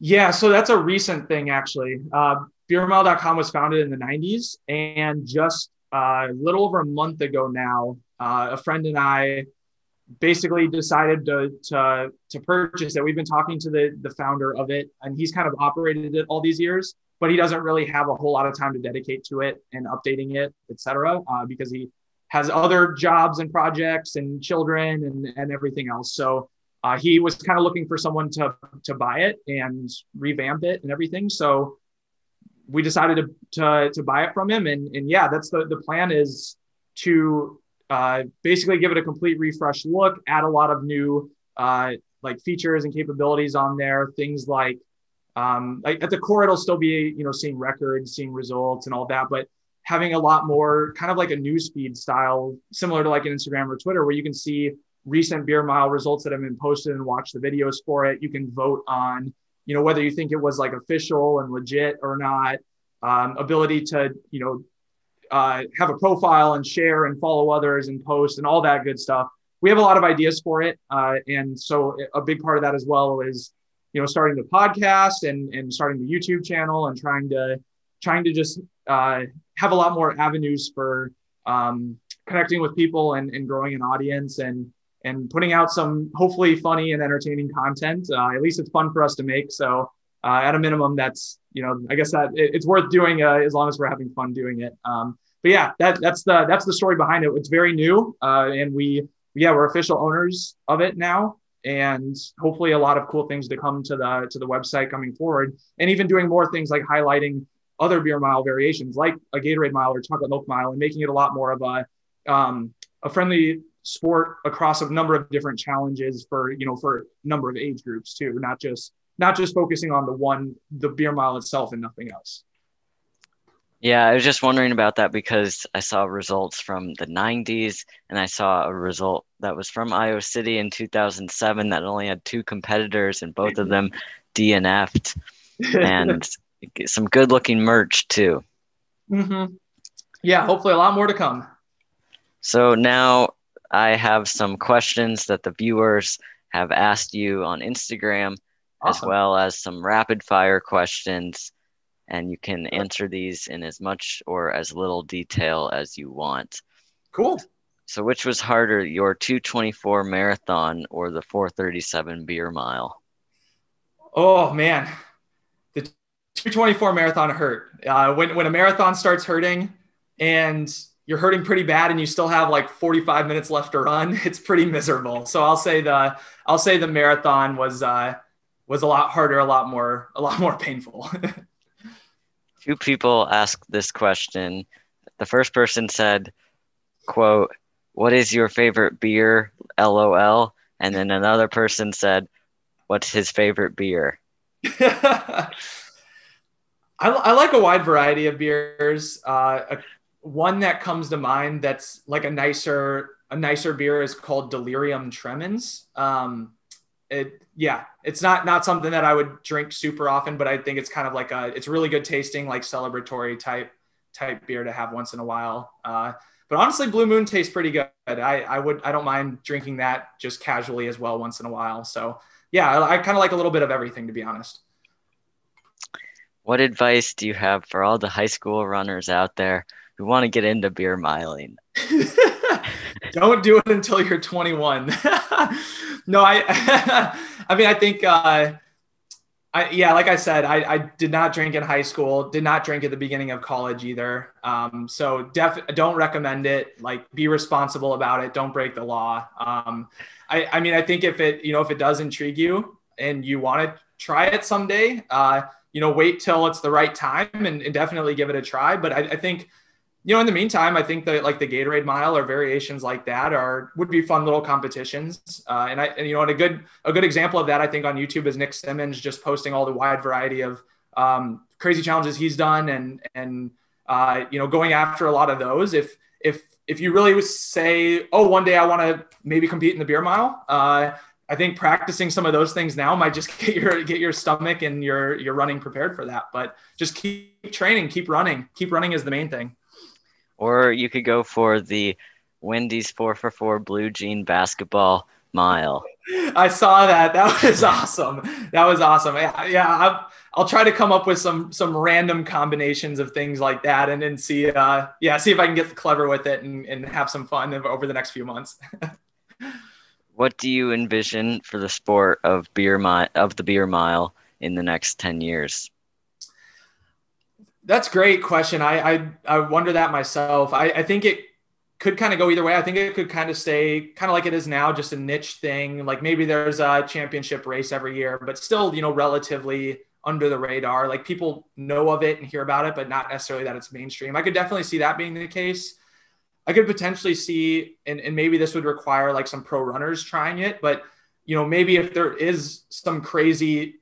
Yeah, so that's a recent thing actually. Uh, beermile.com was founded in the 90s and just uh, a little over a month ago now uh, a friend and i basically decided to, to, to purchase it. We've been talking to the, the founder of it and he's kind of operated it all these years but he doesn't really have a whole lot of time to dedicate to it and updating it etc uh, because he has other jobs and projects and children and, and everything else. So uh, he was kind of looking for someone to, to buy it and revamp it and everything. So we decided to, to, to buy it from him. And, and yeah, that's the, the plan is to uh, basically give it a complete refresh look, add a lot of new uh, like features and capabilities on there. Things like, um, like at the core, it'll still be, you know, seeing records, seeing results and all that, but having a lot more kind of like a newsfeed style, similar to like an Instagram or Twitter, where you can see recent beer mile results that have been posted and watch the videos for it. You can vote on you know whether you think it was like official and legit or not um, ability to you know uh, have a profile and share and follow others and post and all that good stuff. We have a lot of ideas for it uh, and so a big part of that as well is you know, starting the podcast and and starting the YouTube channel and trying to trying to just uh, have a lot more avenues for um, connecting with people and, and growing an audience and and putting out some hopefully funny and entertaining content. Uh, at least it's fun for us to make. So uh, at a minimum, that's you know I guess that it, it's worth doing uh, as long as we're having fun doing it. Um, but yeah, that that's the that's the story behind it. It's very new, uh, and we yeah we're official owners of it now, and hopefully a lot of cool things to come to the to the website coming forward, and even doing more things like highlighting other beer mile variations like a Gatorade mile or chocolate milk mile, and making it a lot more of a um, a friendly sport across a number of different challenges for you know for a number of age groups too, not just not just focusing on the one the beer mile itself and nothing else. Yeah, I was just wondering about that because I saw results from the 90s and I saw a result that was from Iowa City in 2007 that only had two competitors and both of them DNF'd and some good looking merch too. Mm-hmm. Yeah, hopefully a lot more to come. So now I have some questions that the viewers have asked you on Instagram, awesome. as well as some rapid fire questions. And you can answer these in as much or as little detail as you want. Cool. So, which was harder, your 224 marathon or the 437 beer mile? Oh, man. The 224 marathon hurt. Uh, when, when a marathon starts hurting and you're hurting pretty bad and you still have like 45 minutes left to run, it's pretty miserable. So I'll say the I'll say the marathon was uh, was a lot harder, a lot more a lot more painful. Two people asked this question. The first person said, "quote What is your favorite beer?" LOL. And then another person said, "What's his favorite beer?" I, I like a wide variety of beers. Uh, one that comes to mind that's like a nicer a nicer beer is called Delirium Tremens. Um, it yeah, it's not not something that I would drink super often, but I think it's kind of like a it's really good tasting, like celebratory type type beer to have once in a while. Uh, but honestly, Blue Moon tastes pretty good. I I would I don't mind drinking that just casually as well once in a while. So yeah, I, I kind of like a little bit of everything to be honest. What advice do you have for all the high school runners out there who want to get into beer miling. Don't do it until you're 21. no, I, I mean, I think, uh, I, yeah, like I said, I, I did not drink in high school, did not drink at the beginning of college either. Um, so def, don't recommend it. Like be responsible about it. Don't break the law. Um, I, I mean, I think if it, you know, if it does intrigue you and you want to try it someday, uh, you know, wait till it's the right time and, and definitely give it a try. But I, I think, you know, in the meantime, I think that like the Gatorade Mile or variations like that are would be fun little competitions. Uh, and I, and, you know, and a good a good example of that I think on YouTube is Nick Symmonds just posting all the wide variety of um, crazy challenges he's done and and uh, you know going after a lot of those. If if if you really say, oh, one day I want to maybe compete in the beer mile, uh, I think practicing some of those things now might just get your get your stomach and your your running prepared for that. But just keep training, keep running, keep running is the main thing. Or you could go for the Wendy's 4 for 4 blue jean basketball mile. I saw that. That was awesome. That was awesome. Yeah, yeah I'll, I'll, try to come up with some some random combinations of things like that, and then see, uh, yeah, see if I can get clever with it and, and have some fun over the next few months. what do you envision for the sport of beer mile of the beer mile in the next ten years? That's great question. I, I, I wonder that myself. I, I think it could kind of go either way. I think it could kind of stay kind of like it is now, just a niche thing. Like maybe there's a championship race every year, but still, you know, relatively under the radar. Like people know of it and hear about it, but not necessarily that it's mainstream. I could definitely see that being the case. I could potentially see, and, and maybe this would require like some pro runners trying it, but you know, maybe if there is some crazy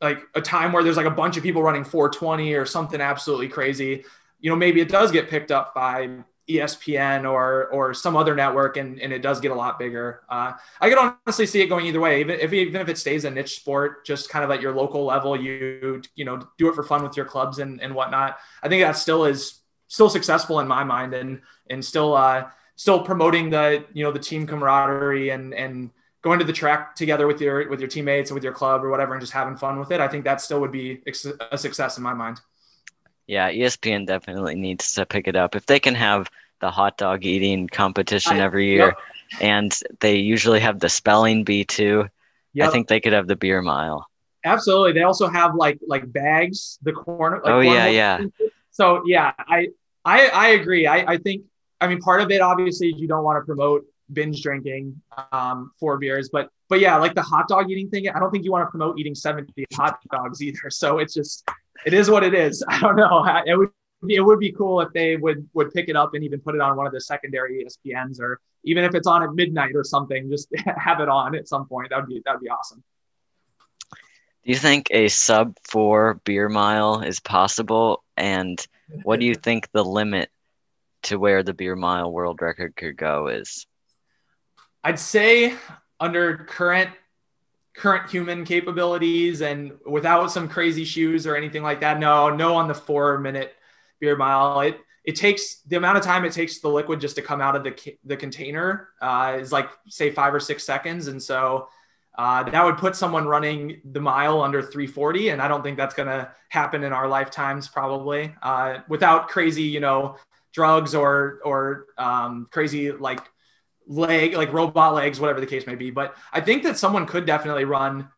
like a time where there's like a bunch of people running 420 or something absolutely crazy, you know, maybe it does get picked up by ESPN or or some other network, and, and it does get a lot bigger. Uh, I could honestly see it going either way. Even if even if it stays a niche sport, just kind of at your local level, you you know do it for fun with your clubs and and whatnot. I think that still is still successful in my mind, and and still uh, still promoting the you know the team camaraderie and and going to the track together with your with your teammates and with your club or whatever and just having fun with it i think that still would be a success in my mind. Yeah espn definitely needs to pick it up. If they can have the hot dog eating competition I, every year yep. and they usually have the spelling bee too yep. i think they could have the beer mile. Absolutely. They also have like like bags the corner like oh yeah yeah. so yeah i i i agree. I i think i mean part of it obviously is you don't want to promote binge drinking um, for beers. But but yeah, like the hot dog eating thing, I don't think you want to promote eating 70 hot dogs either. So it's just it is what it is. I don't know. It would it would be cool if they would would pick it up and even put it on one of the secondary ESPNs or even if it's on at midnight or something, just have it on at some point. That would be that would be awesome. Do you think a sub four beer mile is possible? And what do you think the limit to where the beer mile world record could go is? I'd say under current current human capabilities and without some crazy shoes or anything like that. No, no on the four minute beer mile. It it takes the amount of time it takes the liquid just to come out of the the container uh, is like say five or six seconds, and so uh, that would put someone running the mile under 340, and I don't think that's going to happen in our lifetimes probably uh, without crazy you know drugs or or um, crazy like leg, like robot legs, whatever the case may be. But I think that someone could definitely run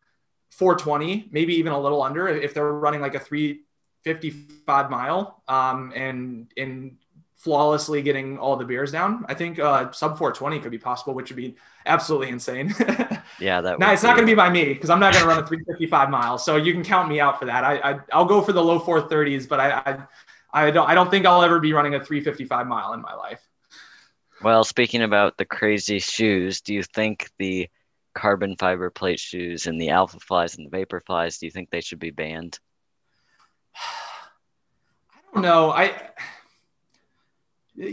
420, maybe even a little under if they're running like a 355 mile um, and in flawlessly getting all the beers down. I think uh, sub 420 could be possible, which would be absolutely insane. yeah, that. now it's not going to be by me because I'm not going to run a 355 mile, so you can count me out for that. I, I will go for the low 430s, but I, I I don't I don't think I'll ever be running a 355 mile in my life. Well, speaking about the crazy shoes, do you think the carbon fiber plate shoes and the alpha flies and the vapor flies, do you think they should be banned? I don't know. I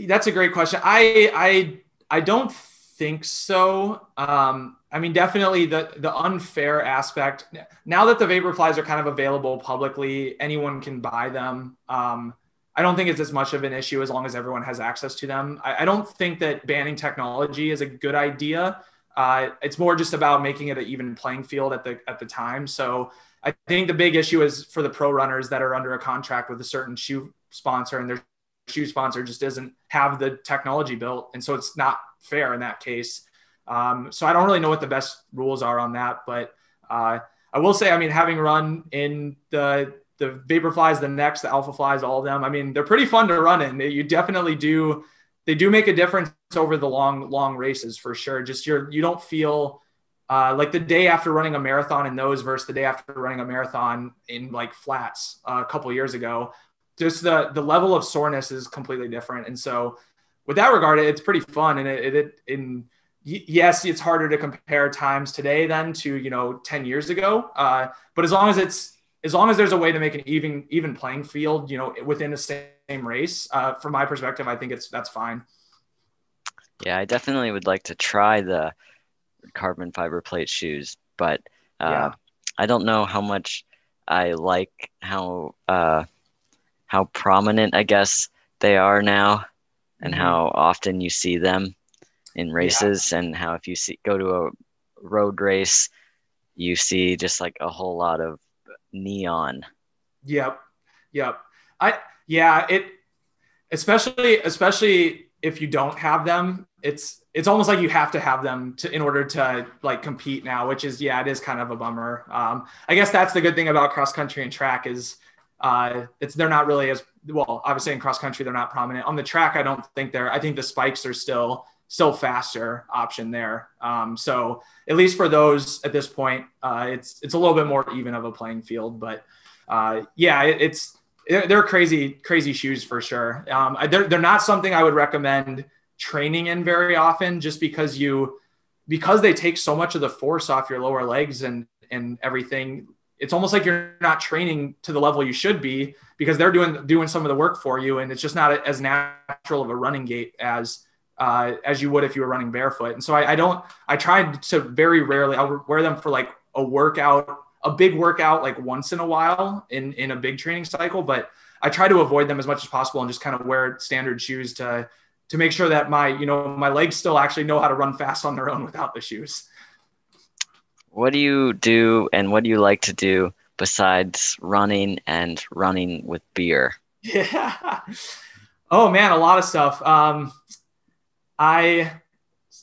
that's a great question. I I I don't think so. Um, I mean, definitely the the unfair aspect. Now that the vapor flies are kind of available publicly, anyone can buy them. Um, I don't think it's as much of an issue as long as everyone has access to them. I, I don't think that banning technology is a good idea. Uh, it's more just about making it an even playing field at the at the time. So I think the big issue is for the pro runners that are under a contract with a certain shoe sponsor and their shoe sponsor just doesn't have the technology built, and so it's not fair in that case. Um, so I don't really know what the best rules are on that, but uh, I will say, I mean, having run in the the Vaporflies, the next, the Alpha Flies, all of them. I mean, they're pretty fun to run in. You definitely do. They do make a difference over the long, long races for sure. Just you're you don't feel uh, like the day after running a marathon in those versus the day after running a marathon in like flats uh, a couple years ago. Just the the level of soreness is completely different. And so, with that regard, it's pretty fun. And it, it in yes, it's harder to compare times today than to you know ten years ago. Uh, but as long as it's as long as there's a way to make an even even playing field, you know, within the same race, uh, from my perspective, I think it's that's fine. Yeah, I definitely would like to try the carbon fiber plate shoes, but uh, yeah. I don't know how much I like how uh, how prominent I guess they are now, and mm-hmm. how often you see them in races, yeah. and how if you see go to a road race, you see just like a whole lot of neon. Yep. Yep. I yeah, it especially especially if you don't have them, it's it's almost like you have to have them to in order to like compete now, which is yeah, it is kind of a bummer. Um, I guess that's the good thing about cross country and track is uh, it's they're not really as well. Obviously, in cross country, they're not prominent on the track. I don't think they're. I think the spikes are still still faster option there. Um, so at least for those at this point, uh, it's it's a little bit more even of a playing field. But uh, yeah, it, it's they're crazy crazy shoes for sure. Um, they're they're not something I would recommend training in very often, just because you because they take so much of the force off your lower legs and and everything. It's almost like you're not training to the level you should be because they're doing doing some of the work for you, and it's just not as natural of a running gait as uh, as you would if you were running barefoot. And so I, I don't, I tried to very rarely, I'll wear them for like a workout, a big workout, like once in a while in, in a big training cycle, but I try to avoid them as much as possible and just kind of wear standard shoes to, to make sure that my, you know, my legs still actually know how to run fast on their own without the shoes. what do you do and what do you like to do besides running and running with beer? Yeah. Oh man, a lot of stuff. Um, I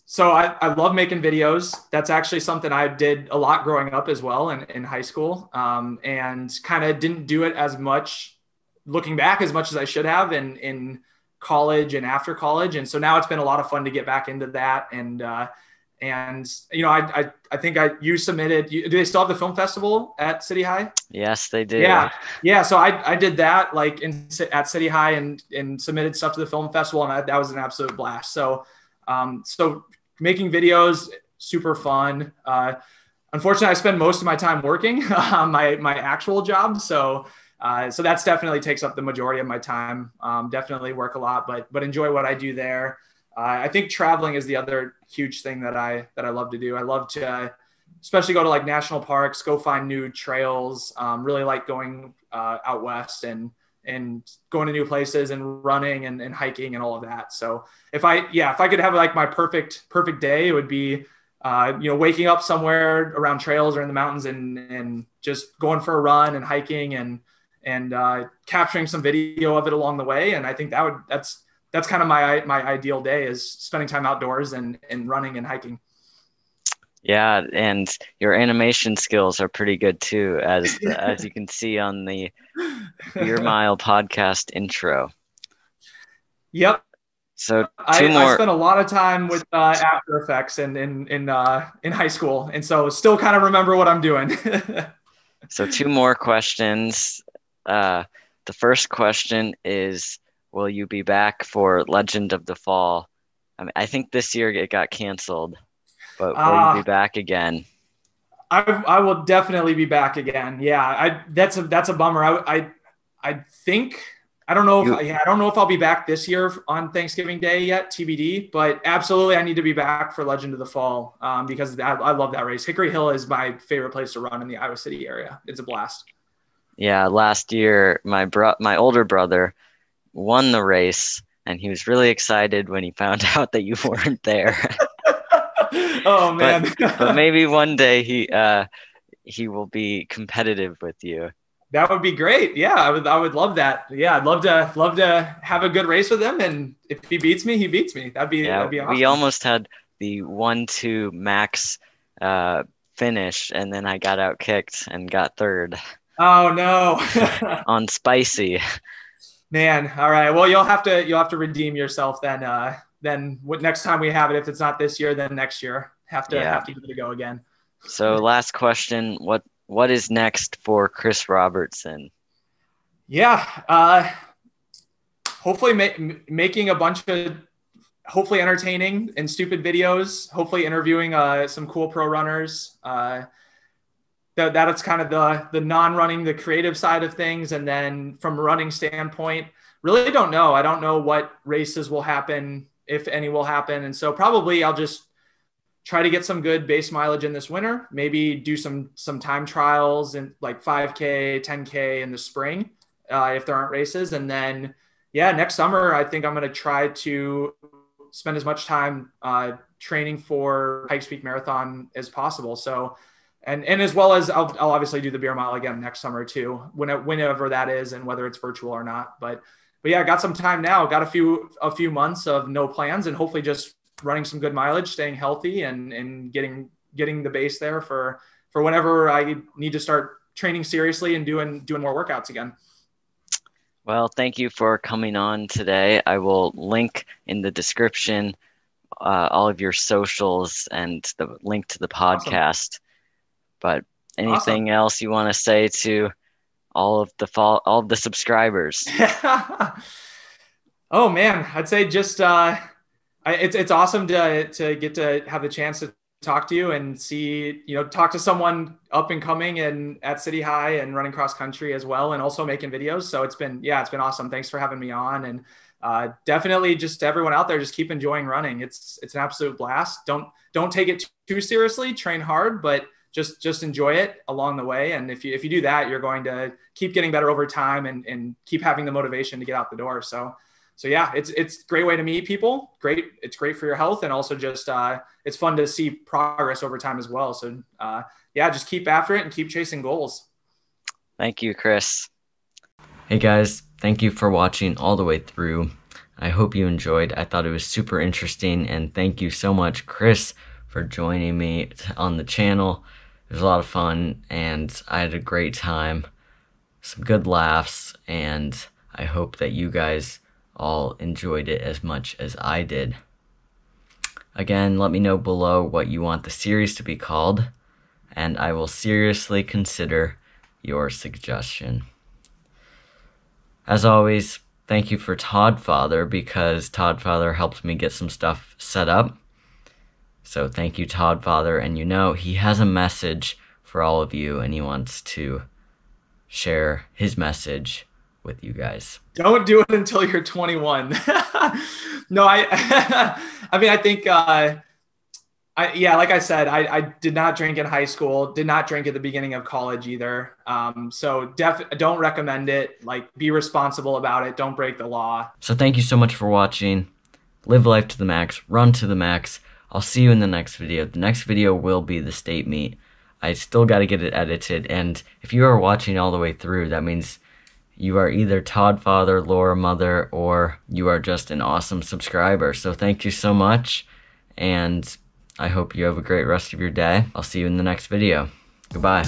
so I, I love making videos. That's actually something I did a lot growing up as well in, in high school. Um, and kind of didn't do it as much looking back as much as I should have in in college and after college. And so now it's been a lot of fun to get back into that and uh, and you know, I I, I think I you submitted. You, do they still have the film festival at City High? Yes, they do. Yeah, yeah. So I I did that like in at City High and and submitted stuff to the film festival, and I, that was an absolute blast. So um so making videos super fun. Uh, unfortunately, I spend most of my time working on my my actual job. So. Uh, so that's definitely takes up the majority of my time. Um, definitely work a lot, but but enjoy what I do there. Uh, I think traveling is the other huge thing that I that I love to do. I love to, especially go to like national parks, go find new trails. Um, really like going uh, out west and and going to new places and running and, and hiking and all of that. So if I yeah if I could have like my perfect perfect day, it would be uh, you know waking up somewhere around trails or in the mountains and and just going for a run and hiking and and uh, capturing some video of it along the way. And I think that would that's that's kind of my my ideal day is spending time outdoors and and running and hiking. Yeah, and your animation skills are pretty good too, as as you can see on the Beer Mile podcast intro. Yep. So I, I, spent a lot of time with uh, After Effects and in in uh, in high school, and so still kind of remember what I'm doing. so two more questions. Uh, the first question is will you be back for Legend of the Fall? I mean, I think this year it got canceled, but will uh, you be ah. back again? I, I will definitely be back again. Yeah, I that's a that's a bummer. I I, I think I don't know if you, I, I don't know if I'll be back this year on Thanksgiving Day yet, TBD. But absolutely, I need to be back for Legend of the Fall um, because I, I love that race. Hickory Hill is my favorite place to run in the Iowa City area. It's a blast. Yeah, last year my bro my older brother won the race, and he was really excited when he found out that you weren't there. oh man! but, but, maybe one day he uh, he will be competitive with you. That would be great. Yeah, I would. I would love that. Yeah, I'd love to love to have a good race with him, and if he beats me, he beats me. That'd be yeah, that'd be awesome. We almost had the one-two max uh, finish, and then I got out kicked and got third. Oh no! on spicy. Man, all right. Well, you'll have to you'll have to redeem yourself then. Uh, then what next time we have it, if it's not this year, then next year have to yeah. have to give it a go again. So, last question: what what is next for Chris Robertson? Yeah, uh, hopefully ma- making a bunch of hopefully entertaining and stupid videos. Hopefully interviewing uh, some cool pro runners. Uh, that that's kind of the the non-running, the creative side of things, and then from a running standpoint, really don't know. I don't know what races will happen, if any will happen, and so probably I'll just try to get some good base mileage in this winter. Maybe do some some time trials and like 5K, 10K in the spring uh, if there aren't races, and then yeah, next summer I think I'm going to try to spend as much time uh, training for Pikes Peak Marathon as possible. So and and as well as I'll, I'll obviously do the beer mile again next summer too, whenever, whenever that is, and whether it's virtual or not. But but yeah, I got some time now. Got a few a few months of no plans, and hopefully just running some good mileage, staying healthy, and and getting getting the base there for for whenever I need to start training seriously and doing doing more workouts again. Well, thank you for coming on today. I will link in the description uh, all of your socials and the link to the podcast. Awesome. But anything awesome. else you want to say to all of the fall, all of the subscribers? oh man, I'd say just uh, I, it's it's awesome to to get to have the chance to talk to you and see you know talk to someone up and coming and at city high and running cross country as well and also making videos. So it's been yeah it's been awesome. Thanks for having me on. And uh, definitely just everyone out there just keep enjoying running. It's it's an absolute blast. Don't don't take it too seriously. Train hard but just just enjoy it along the way and if you if you do that you're going to keep getting better over time and and keep having the motivation to get out the door so so yeah it's it's a great way to meet people great it's great for your health and also just uh, it's fun to see progress over time as well so uh, yeah, just keep after it and keep chasing goals. Thank you, Chris. Hey guys, thank you for watching all the way through. I hope you enjoyed. I thought it was super interesting, and thank you so much, Chris, for joining me on the channel. It was a lot of fun, and I had a great time, some good laughs, and I hope that you guys all enjoyed it as much as I did. Again, let me know below what you want the series to be called, and I will seriously consider your suggestion. As always, thank you for Todd Father because Todd Father helped me get some stuff set up. So thank you, Todd Father. And you know, he has a message for all of you and he wants to share his message with you guys. Don't do it until you're 21. no, I, I mean, I think, uh, I, yeah, like I said, I, I did not drink in high school, did not drink at the beginning of college either. Um, so def don't recommend it. Like be responsible about it. Don't break the law. So thank you so much for watching. Live life to the max, run to the max. I'll see you in the next video. The next video will be the state meet. I still got to get it edited. And if you are watching all the way through, that means you are either Todd Father, Laura Mother, or you are just an awesome subscriber. So thank you so much. And I hope you have a great rest of your day. I'll see you in the next video. Goodbye.